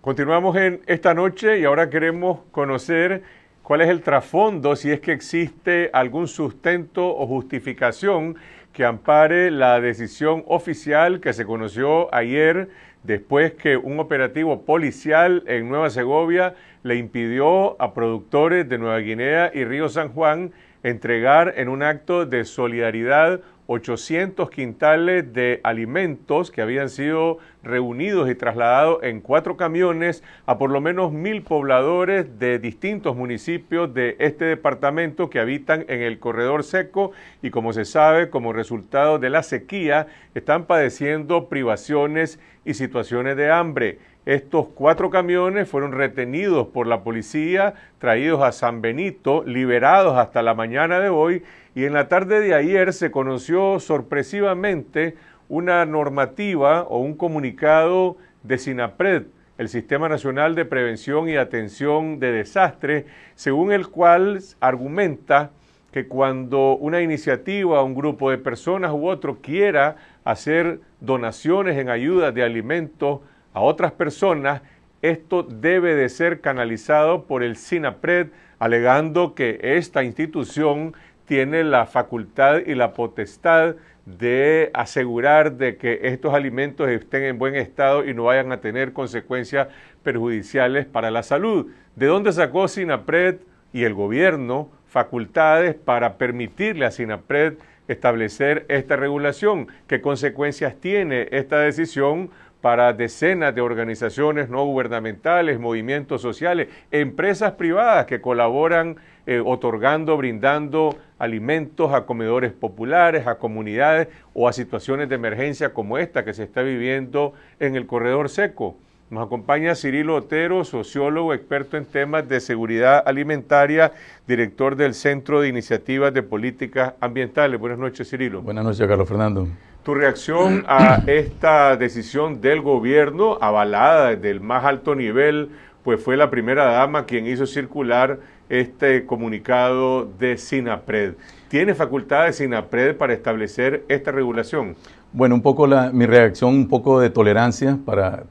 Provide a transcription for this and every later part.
Continuamos en esta noche y ahora queremos conocer cuál es el trasfondo, si es que existe algún sustento o justificación que ampare la decisión oficial que se conoció ayer después que un operativo policial en Nueva Segovia le impidió a productores de Nueva Guinea y Río San Juan entregar en un acto de solidaridad 800 quintales de alimentos que habían sido reunidos y trasladados en cuatro camiones a por lo menos mil pobladores de distintos municipios de este departamento que habitan en el corredor seco y como se sabe, como resultado de la sequía, están padeciendo privaciones y situaciones de hambre. Estos cuatro camiones fueron retenidos por la policía, traídos a San Benito, liberados hasta la mañana de hoy y en la tarde de ayer se conoció sorpresivamente una normativa o un comunicado de SINAPRED, el Sistema Nacional de Prevención y Atención de Desastres, según el cual argumenta que cuando una iniciativa, un grupo de personas u otro quiera hacer donaciones en ayuda de alimentos a otras personas, esto debe de ser canalizado por el SINAPRED, alegando que esta institución tiene la facultad y la potestad de asegurar de que estos alimentos estén en buen estado y no vayan a tener consecuencias perjudiciales para la salud. ¿De dónde sacó SINAPRED y el gobierno facultades para permitirle a SINAPRED establecer esta regulación? ¿Qué consecuencias tiene esta decisión para decenas de organizaciones no gubernamentales, movimientos sociales, empresas privadas que colaboran eh, otorgando, brindando alimentos a comedores populares, a comunidades o a situaciones de emergencia como esta que se está viviendo en el corredor seco. Nos acompaña Cirilo Otero, sociólogo, experto en temas de seguridad alimentaria, director del Centro de Iniciativas de Políticas Ambientales. Buenas noches, Cirilo. Buenas noches, Carlos Fernando. Tu reacción a esta decisión del gobierno, avalada desde el más alto nivel, pues fue la primera dama quien hizo circular este comunicado de SINAPRED. ¿Tiene facultades SINAPRED para establecer esta regulación? Bueno, un poco la, mi reacción, un poco de tolerancia para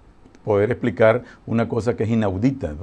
poder explicar una cosa que es inaudita.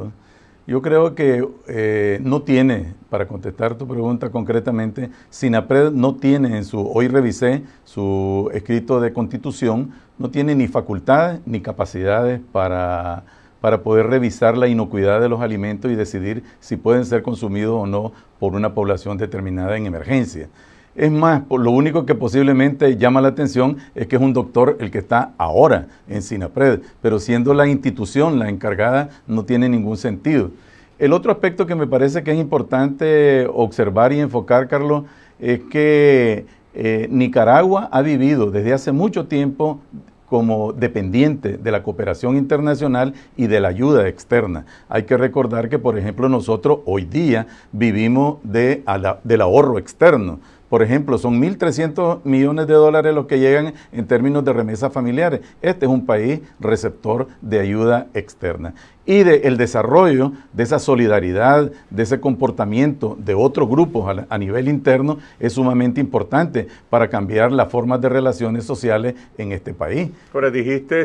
Yo creo que eh, no tiene, para contestar tu pregunta concretamente, SINAPRED no tiene en su, hoy revisé su escrito de constitución, no tiene ni facultades ni capacidades para para poder revisar la inocuidad de los alimentos y decidir si pueden ser consumidos o no por una población determinada en emergencia. Es más, lo único que posiblemente llama la atención es que es un doctor el que está ahora en SINAPRED, pero siendo la institución la encargada no tiene ningún sentido. El otro aspecto que me parece que es importante observar y enfocar, Carlos, es que eh, Nicaragua ha vivido desde hace mucho tiempo como dependiente de la cooperación internacional y de la ayuda externa. Hay que recordar que, por ejemplo, nosotros hoy día vivimos de, del ahorro externo. Por ejemplo, son 1.300 millones de dólares los que llegan en términos de remesas familiares. Este es un país receptor de ayuda externa. Y de el desarrollo de esa solidaridad, de ese comportamiento de otros grupos a, a nivel interno es sumamente importante para cambiar las formas de relaciones sociales en este país. Ahora dijiste,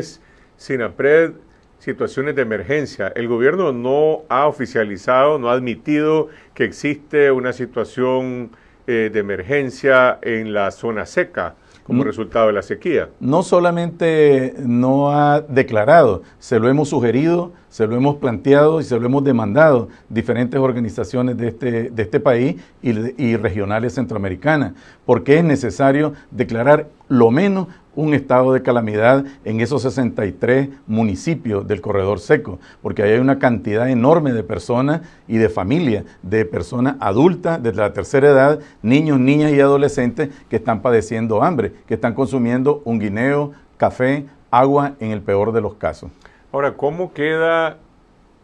Sinapred, situaciones de emergencia. El gobierno no ha oficializado, no ha admitido que existe una situación eh, de emergencia en la zona seca como resultado de la sequía. No solamente no ha declarado, se lo hemos sugerido, se lo hemos planteado y se lo hemos demandado diferentes organizaciones de este, de este país y, y regionales centroamericanas, porque es necesario declarar lo menos un estado de calamidad en esos 63 municipios del corredor seco, porque hay una cantidad enorme de personas y de familias, de personas adultas desde la tercera edad, niños, niñas y adolescentes que están padeciendo hambre, que están consumiendo un guineo, café, agua en el peor de los casos. Ahora, ¿cómo quedan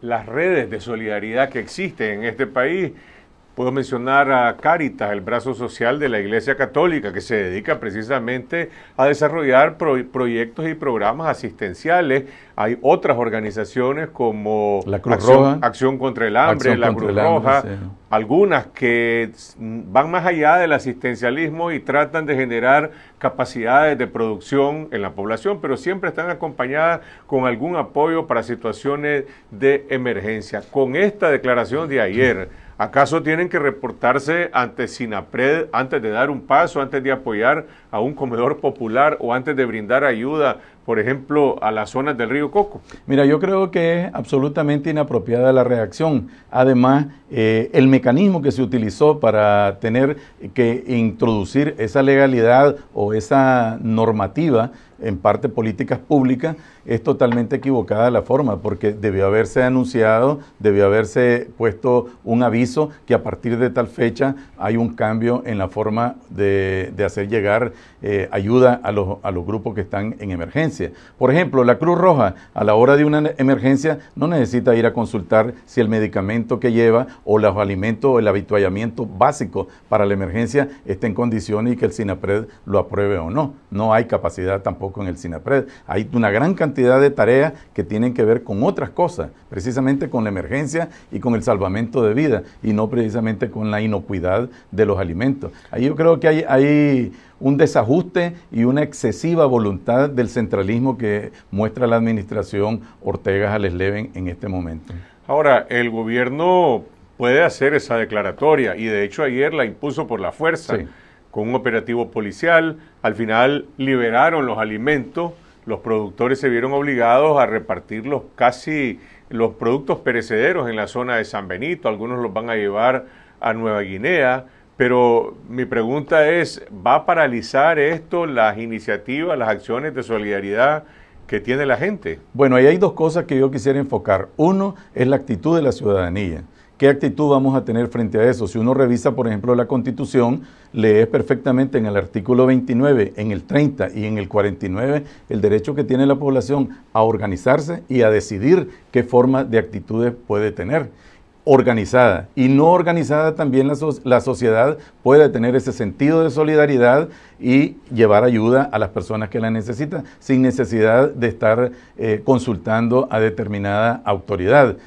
las redes de solidaridad que existen en este país? Puedo mencionar a Caritas, el brazo social de la Iglesia Católica, que se dedica precisamente a desarrollar proyectos y programas asistenciales. Hay otras organizaciones como la Cruz Roja, Acción contra el Hambre, la Cruz Roja, algunas que van más allá del asistencialismo y tratan de generar capacidades de producción en la población, pero siempre están acompañadas con algún apoyo para situaciones de emergencia. Con esta declaración de ayer, ¿Acaso tienen que reportarse ante SINAPRED antes de dar un paso, antes de apoyar a un comedor popular o antes de brindar ayuda, por ejemplo, a las zonas del río Coco? Mira, yo creo que es absolutamente inapropiada la reacción. Además, eh, el mecanismo que se utilizó para tener que introducir esa legalidad o esa normativa en parte políticas públicas, es totalmente equivocada la forma, porque debió haberse anunciado, debió haberse puesto un aviso que a partir de tal fecha hay un cambio en la forma de, hacer llegar eh, ayuda a los, a los grupos que están en emergencia. Por ejemplo, la Cruz Roja, a la hora de una emergencia, no necesita ir a consultar si el medicamento que lleva o los alimentos o el habituallamiento básico para la emergencia está en condiciones y que el SINAPRED lo apruebe o no. No hay capacidad tampoco con el SINAPRED. Hay una gran cantidad de tareas que tienen que ver con otras cosas, precisamente con la emergencia y con el salvamento de vida, y no precisamente con la inocuidad de los alimentos. Ahí yo creo que hay, hay un desajuste y una excesiva voluntad del centralismo que muestra la administración Ortega Leven en este momento. Ahora, el gobierno puede hacer esa declaratoria y de hecho ayer la impuso por la fuerza con un operativo policial. Al final liberaron los alimentos, los productores se vieron obligados a repartirlos casi los productos perecederos en la zona de San Benito, algunos los van a llevar a Nueva Guinea, pero mi pregunta es, ¿va a paralizar esto las iniciativas, las acciones de solidaridad que tiene la gente? Bueno, ahí hay dos cosas que yo quisiera enfocar. Uno es la actitud de la ciudadanía. ¿Qué actitud vamos a tener frente a eso? Si uno revisa, por ejemplo, la Constitución, lee perfectamente en el artículo 29, en el 30 y en el 49 el derecho que tiene la población a organizarse y a decidir qué forma de actitudes puede tener organizada y no organizada también la, sociedad puede tener ese sentido de solidaridad y llevar ayuda a las personas que la necesitan sin necesidad de estar eh, consultando a determinada autoridad.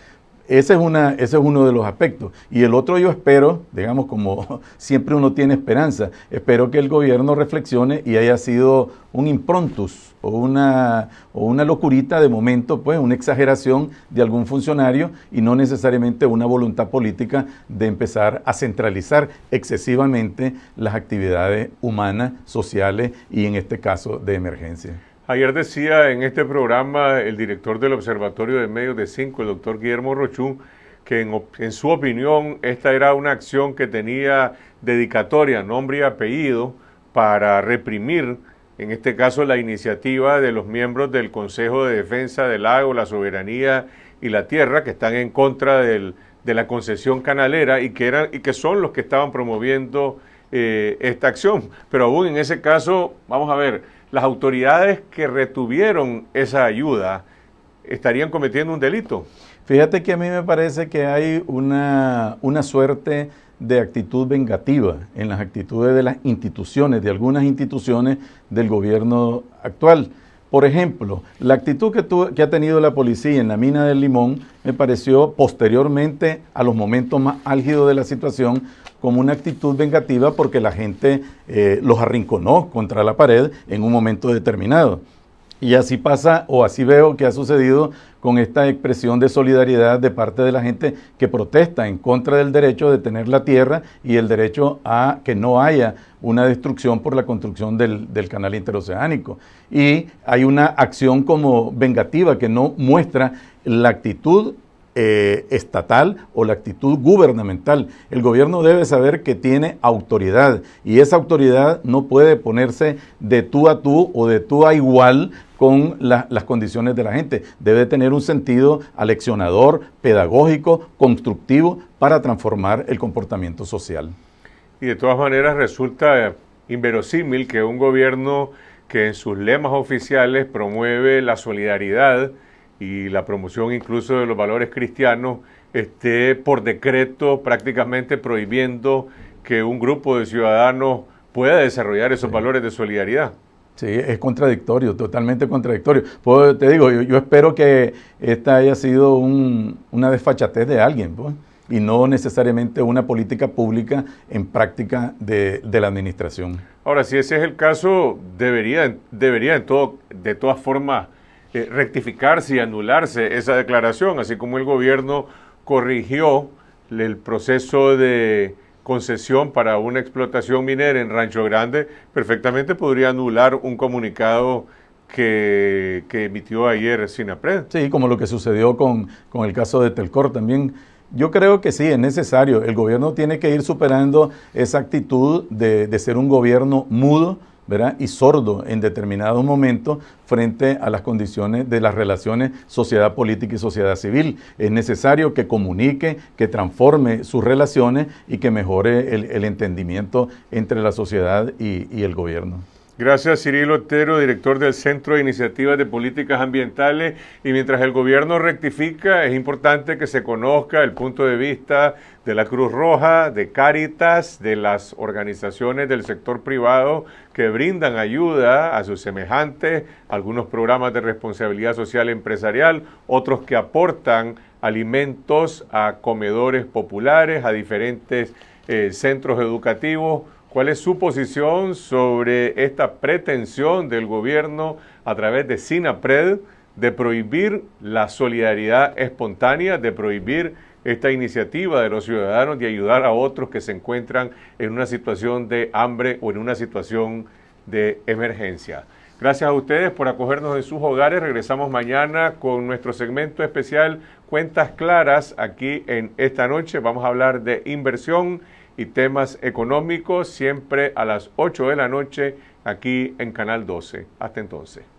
Ese es, una, ese es uno de los aspectos. Y el otro yo espero, digamos, como siempre uno tiene esperanza, espero que el gobierno reflexione y haya sido un improntus o una, o una locurita de momento, pues una exageración de algún funcionario y no necesariamente una voluntad política de empezar a centralizar excesivamente las actividades humanas, sociales y en este caso de emergencia. Ayer decía en este programa el director del Observatorio de Medios de Cinco, el doctor Guillermo Rochú, que en, su opinión esta era una acción que tenía dedicatoria, nombre y apellido, para reprimir, en este caso, la iniciativa de los miembros del Consejo de Defensa del Lago, la Soberanía y la Tierra, que están en contra de la concesión canalera y que, eran, y que son los que estaban promoviendo eh, esta acción. Pero aún en ese caso, vamos a ver, las autoridades que retuvieron esa ayuda estarían cometiendo un delito. Fíjate que a mí me parece que hay una, una suerte de actitud vengativa en las actitudes de las instituciones, de algunas instituciones del gobierno actual. Por ejemplo, la actitud que, que, ha tenido la policía en la mina del Limón me pareció posteriormente a los momentos más álgidos de la situación como una actitud vengativa porque la gente eh, los arrinconó contra la pared en un momento determinado. Y así pasa, o así veo que ha sucedido con esta expresión de solidaridad de parte de la gente que protesta en contra del derecho de tener la tierra y el derecho a que no haya una destrucción por la construcción del, canal interoceánico. Y hay una acción como vengativa que no muestra la actitud eh, estatal o la actitud gubernamental. El gobierno debe saber que tiene autoridad y esa autoridad no puede ponerse de tú a tú o de tú a igual con las condiciones de la gente. Debe tener un sentido aleccionador, pedagógico, constructivo para transformar el comportamiento social. Y de todas maneras resulta inverosímil que un gobierno que en sus lemas oficiales promueve la solidaridad, y la promoción incluso de los valores cristianos esté por decreto prácticamente prohibiendo que un grupo de ciudadanos pueda desarrollar esos valores de solidaridad. Sí, es contradictorio, totalmente contradictorio. Pues, te digo, yo, espero que esta haya sido una desfachatez de alguien, pues, y no necesariamente una política pública en práctica de, la administración. Ahora, si ese es el caso, debería, debería en todo, de todas formas eh, rectificarse y anularse esa declaración, así como el gobierno corrigió el proceso de concesión para una explotación minera en Rancho Grande, perfectamente podría anular un comunicado que, emitió ayer Sinapred. Sí, como lo que sucedió con, con el caso de Telcor también. Yo creo que sí, es necesario. El gobierno tiene que ir superando esa actitud de, de ser un gobierno mudo, y sordo en determinado momento frente a las condiciones de las relaciones sociedad política y sociedad civil. Es necesario que comunique, que transforme sus relaciones y que mejore el, entendimiento entre la sociedad y el gobierno. Gracias, Cirilo Otero, director del Centro de Iniciativas de Políticas Ambientales. Y mientras el gobierno rectifica, es importante que se conozca el punto de vista de la Cruz Roja, de Cáritas, de las organizaciones del sector privado que brindan ayuda a sus semejantes, algunos programas de responsabilidad social empresarial, otros que aportan alimentos a comedores populares, a diferentes eh, centros educativos ¿Cuál es su posición sobre esta pretensión del gobierno a través de SINAPRED de prohibir la solidaridad espontánea, de prohibir esta iniciativa de los ciudadanos de ayudar a otros que se encuentran en una situación de hambre o en una situación de emergencia? Gracias a ustedes por acogernos en sus hogares. Regresamos mañana con nuestro segmento especial Cuentas Claras aquí en esta noche. Vamos a hablar de inversión y temas económicos siempre a las 8 de la noche aquí en Canal 12. Hasta entonces.